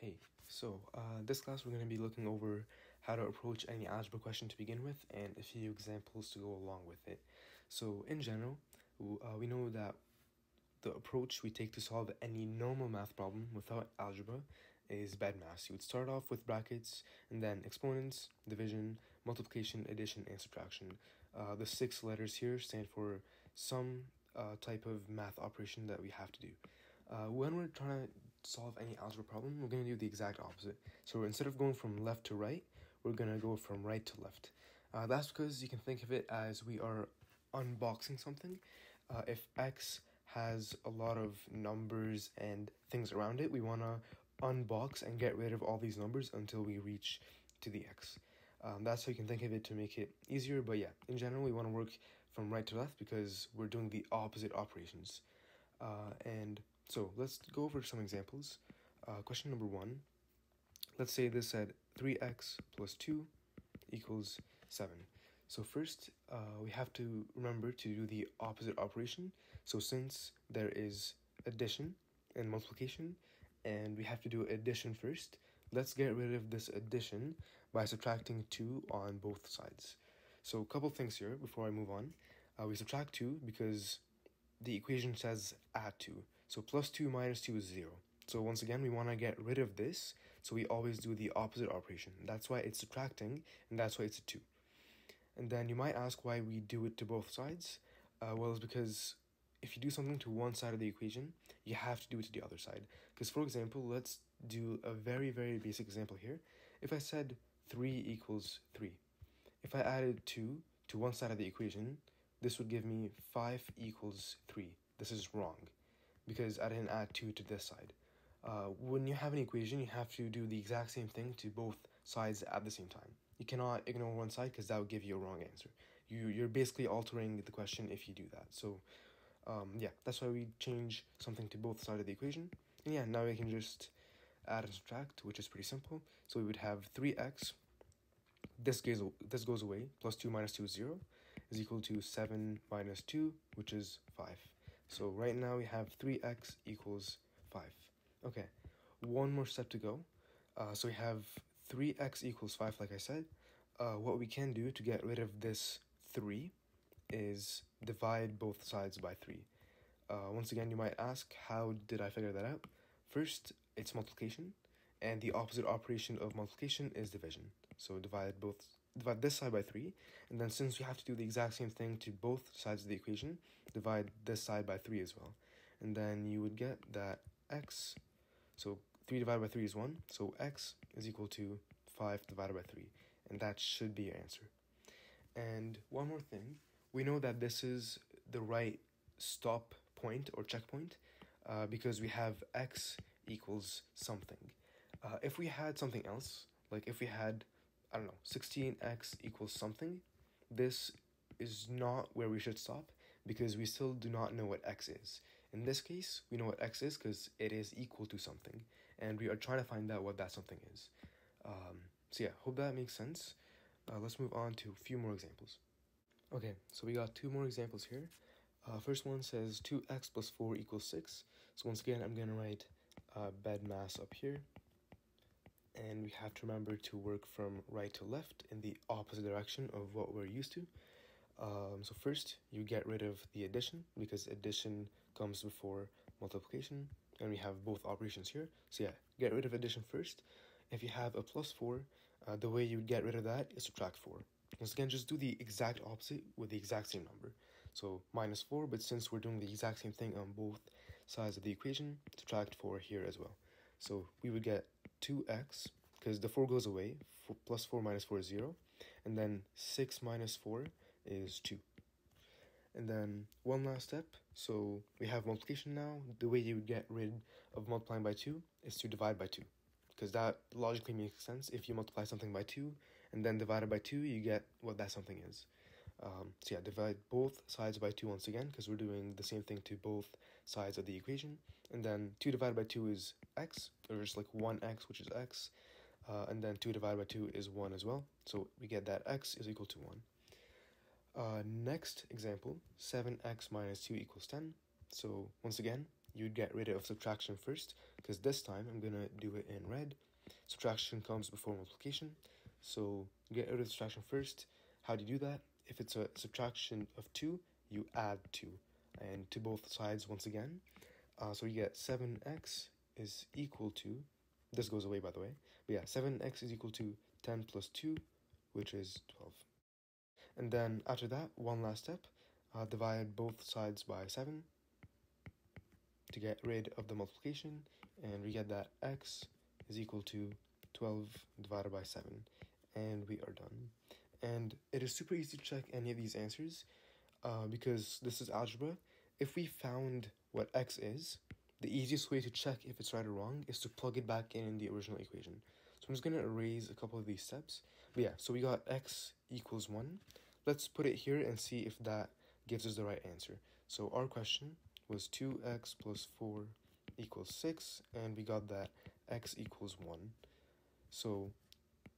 Hey, so uh, this class we're going to be looking over how to approach any algebra question to begin with and a few examples to go along with it. So in general, uh, we know that the approach we take to solve any normal math problem without algebra is BEDMAS. You would start off with brackets and then exponents, division, multiplication, addition, and subtraction. Uh, the six letters here stand for some uh, type of math operation that we have to do. Uh, when we're trying to solve any algebra problem, we're going to do the exact opposite. So instead of going from left to right, we're going to go from right to left. Uh, that's because you can think of it as we are unboxing something. Uh, if x has a lot of numbers and things around it, we want to unbox and get rid of all these numbers until we reach to the x. Um, that's how you can think of it to make it easier. But yeah, in general, we want to work from right to left because we're doing the opposite operations. Uh, and so let's go over some examples. Uh, question number one. Let's say this said 3x plus 2 equals 7. So first, uh, we have to remember to do the opposite operation. So since there is addition and multiplication, and we have to do addition first, let's get rid of this addition by subtracting 2 on both sides. So a couple things here before I move on. Uh, we subtract 2 because the equation says add 2. So plus 2 minus 2 is 0. So once again, we want to get rid of this, so we always do the opposite operation. That's why it's subtracting, and that's why it's a 2. And then you might ask why we do it to both sides. Uh, well, it's because if you do something to one side of the equation, you have to do it to the other side. Because, for example, let's do a very, very basic example here. If I said 3 equals 3, if I added 2 to one side of the equation, this would give me 5 equals 3. This is wrong because I didn't add 2 to this side. Uh, when you have an equation, you have to do the exact same thing to both sides at the same time. You cannot ignore one side because that would give you a wrong answer. You, you're basically altering the question if you do that. So, um, yeah, that's why we change something to both sides of the equation. And yeah, now we can just add and subtract, which is pretty simple. So we would have 3x, this goes, this goes away, plus 2 minus 2 is 0, is equal to 7 minus 2, which is 5. So right now we have 3x equals 5. Okay, one more step to go. Uh, so we have 3x equals 5, like I said. Uh, what we can do to get rid of this 3 is divide both sides by 3. Uh, once again, you might ask, how did I figure that out? First, it's multiplication, and the opposite operation of multiplication is division. So divide both divide this side by 3, and then since we have to do the exact same thing to both sides of the equation, divide this side by 3 as well. And then you would get that x, so 3 divided by 3 is 1, so x is equal to 5 divided by 3, and that should be your answer. And one more thing, we know that this is the right stop point or checkpoint uh, because we have x equals something. Uh, if we had something else, like if we had I don't know, 16x equals something, this is not where we should stop because we still do not know what x is. In this case, we know what x is because it is equal to something, and we are trying to find out what that something is. Um, so yeah, hope that makes sense. Uh, let's move on to a few more examples. Okay, so we got two more examples here. Uh, first one says 2x plus 4 equals 6. So once again, I'm going to write uh, BEDMAS up here and we have to remember to work from right to left in the opposite direction of what we're used to. Um, so first, you get rid of the addition because addition comes before multiplication, and we have both operations here. So yeah, get rid of addition first. If you have a plus 4, uh, the way you would get rid of that is subtract 4. Once again, just do the exact opposite with the exact same number. So minus 4, but since we're doing the exact same thing on both sides of the equation, subtract 4 here as well. So we would get 2x, because the 4 goes away, four, plus 4 minus 4 is 0, and then 6 minus 4 is 2. And then one last step, so we have multiplication now. The way you would get rid of multiplying by 2 is to divide by 2, because that logically makes sense. If you multiply something by 2 and then divide it by 2, you get what that something is. Um, so yeah, divide both sides by 2 once again, because we're doing the same thing to both sides of the equation. And then 2 divided by 2 is x, or just like 1x, which is x. Uh, and then 2 divided by 2 is 1 as well. So we get that x is equal to 1. Uh, next example, 7x minus 2 equals 10. So once again, you'd get rid of subtraction first, because this time I'm going to do it in red. Subtraction comes before multiplication, so get rid of subtraction first. How do you do that? If it's a subtraction of 2, you add 2, and to both sides once again. Uh, so you get 7x is equal to, this goes away by the way, but yeah, 7x is equal to 10 plus 2, which is 12. And then after that, one last step, uh, divide both sides by 7 to get rid of the multiplication, and we get that x is equal to 12 divided by 7, and we are done. And it is super easy to check any of these answers, uh, because this is algebra. If we found what x is, the easiest way to check if it's right or wrong is to plug it back in, in the original equation. So I'm just going to erase a couple of these steps. But yeah, so we got x equals 1. Let's put it here and see if that gives us the right answer. So our question was 2x plus 4 equals 6, and we got that x equals 1. So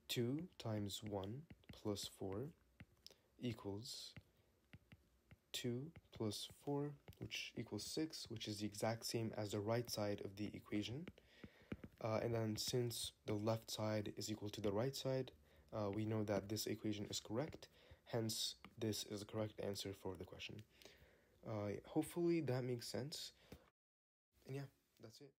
2 times 1 plus 4 equals 2 plus 4, which equals 6, which is the exact same as the right side of the equation. Uh, and then since the left side is equal to the right side, uh, we know that this equation is correct. Hence, this is the correct answer for the question. Uh, hopefully that makes sense. And yeah, that's it.